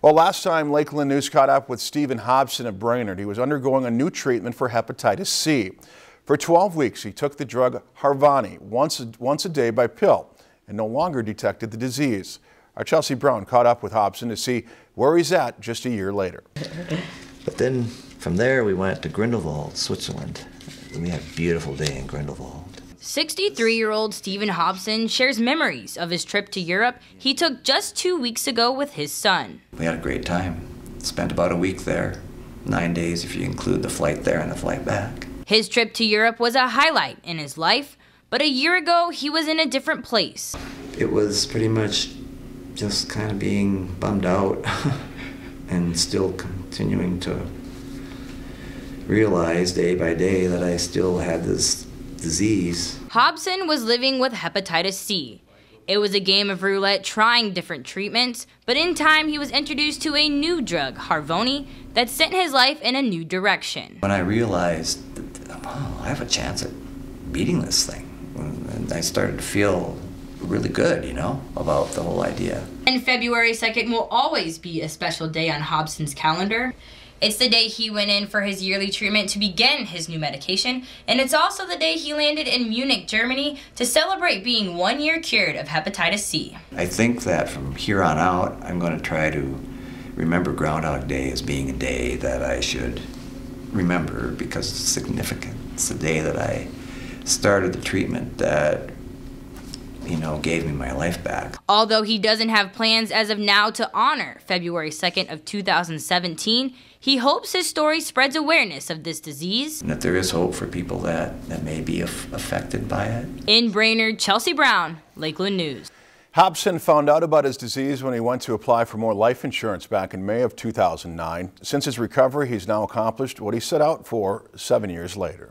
Well, last time Lakeland News caught up with Stephen Hobson of Brainerd, he was undergoing a new treatment for hepatitis C. For 12 weeks, he took the drug Harvoni once a, once a day by pill and no longer detected the disease. Our Chelsea Brown caught up with Hobson to see where he's at just a year later. But then from there, we went to Grindelwald, Switzerland. And We had a beautiful day in Grindelwald. 63 year old Stephen Hobson shares memories of his trip to Europe he took just two weeks ago with his son. We had a great time. Spent about a week there, nine days if you include the flight there and the flight back. His trip to Europe was a highlight in his life, but a year ago he was in a different place. It was pretty much just kind of being bummed out and still continuing to realize day by day that I still had this disease. Hobson was living with hepatitis C. It was a game of roulette trying different treatments, but in time he was introduced to a new drug, Harvoni, that sent his life in a new direction. When I realized that oh, I have a chance at beating this thing, and I started to feel really good, you know, about the whole idea. And February 2nd will always be a special day on Hobson's calendar. It's the day he went in for his yearly treatment to begin his new medication, and it's also the day he landed in Munich, Germany to celebrate being one year cured of hepatitis C. I think that from here on out, I'm going to try to remember Groundhog Day as being a day that I should remember because it's significant. It's the day that I started the treatment that you know, gave me my life back. Although he doesn't have plans as of now to honor February 2nd of 2017, he hopes his story spreads awareness of this disease. And that there is hope for people that, that may be affected by it. In Brainerd, Chelsea Brown, Lakeland News. Hobson found out about his disease when he went to apply for more life insurance back in May of 2009. Since his recovery, he's now accomplished what he set out for seven years later.